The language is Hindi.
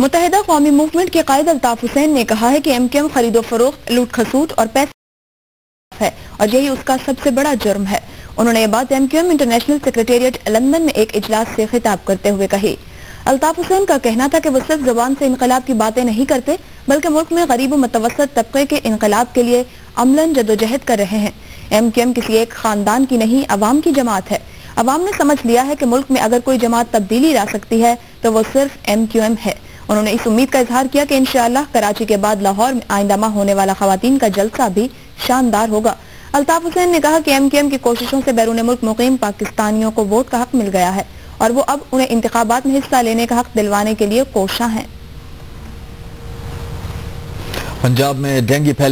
मुतहदा कौमी मूवमेंट के कायद अल्ताफ हुसैन ने कहा है कि एम क्यू एम खरीदो फरोख्त, लूट खसूट और पैसे है और यही उसका सबसे बड़ा जुर्म है। उन्होंने ये बात M Q M international secretariat London में एक इजलास से खिताब करते हुए कही। अल्ताफ हुसैन का कहना था कि वो सिर्फ़ जबान से इनकलाब की बातें नहीं करते, बल्कि मुल्क में गरीब मतवसत तबके के इनकलाब के लिए अमलन जदोजहद कर रहे हैं। एम क्यू एम किसी एक खानदान की नहीं, अवाम की जमात है। अवाम ने समझ लिया है कि मुल्क में अगर कोई जमात तब्दीली ला सकती है तो वो सिर्फ़ एम क्यू एम है। उन्होंने इस उम्मीद का इजहार किया कि इंशाल्लाह कराची के बाद लाहौर में आइंदा माह होने वाला खातन का जलसा भी शानदार होगा। अल्ताफ हुसैन ने कहा कि एम के एम की कोशिशों से बैरून मुल्क मुकीम पाकिस्तानियों को वोट का हक मिल गया है और वो अब उन्हें इंतबात में हिस्सा लेने का हक दिलवाने के लिए कोशा है। पंजाब में डेंगू फैल